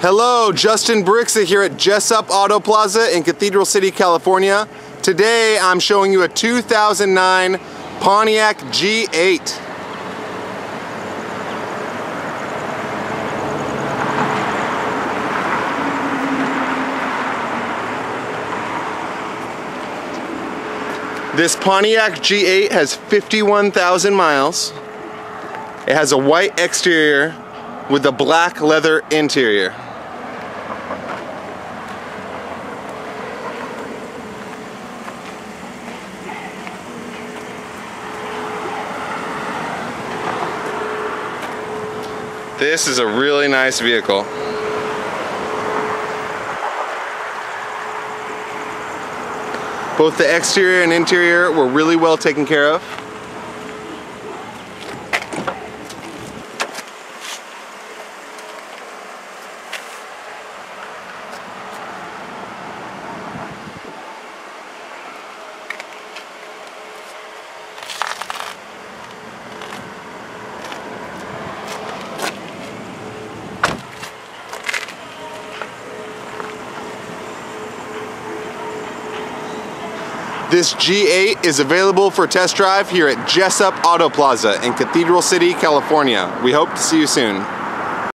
Hello, Justin Brixa here at Jessup Auto Plaza in Cathedral City, California. Today I'm showing you a 2009 Pontiac G8. This Pontiac G8 has 51,000 miles. It has a white exterior with a black leather interior. This is a really nice vehicle. Both the exterior and interior were really well taken care of. This G8 is available for test drive here at Jessup Auto Plaza in Cathedral City, California. We hope to see you soon.